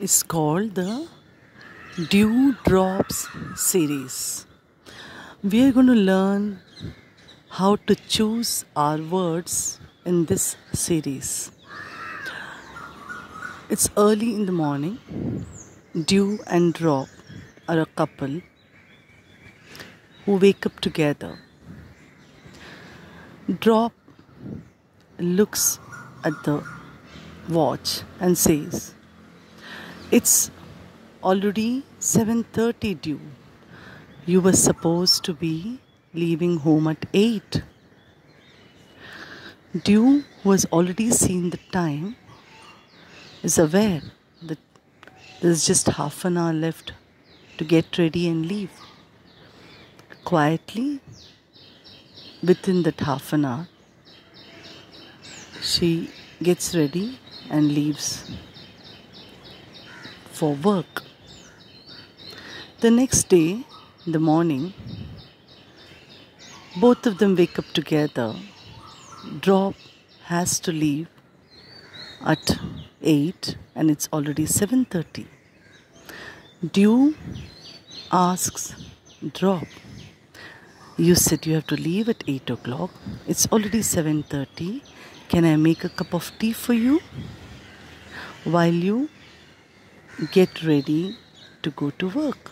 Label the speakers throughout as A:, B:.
A: is called the Dew Drops series. We are going to learn how to choose our words in this series. It's early in the morning. Dew and Drop are a couple who wake up together. Drop looks at the watch and says, "It's already 7:30 dew. You were supposed to be leaving home at 8." Dew, who has already seen the time, is aware that there's just half an hour left to get ready and leave. Quietly, within that half an hour, she gets ready and leaves for work. The next day, in the morning, both of them wake up together. Drop has to leave at 8 and it's already 7:30. Dew asks Drop, you said you have to leave at 8 o'clock. It's already 7:30. Can I make a cup of tea for you while you get ready to go to work?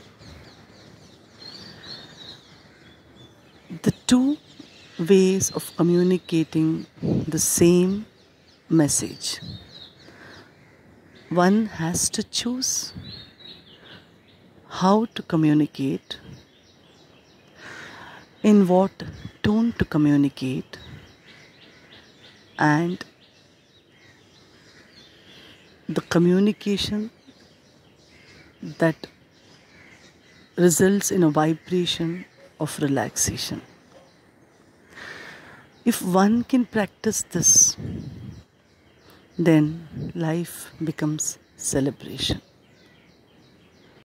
A: The two ways of communicating the same message. One has to choose how to communicate, in what tone to communicate, and the communication that results in a vibration of relaxation. If one can practice this, then life becomes celebration.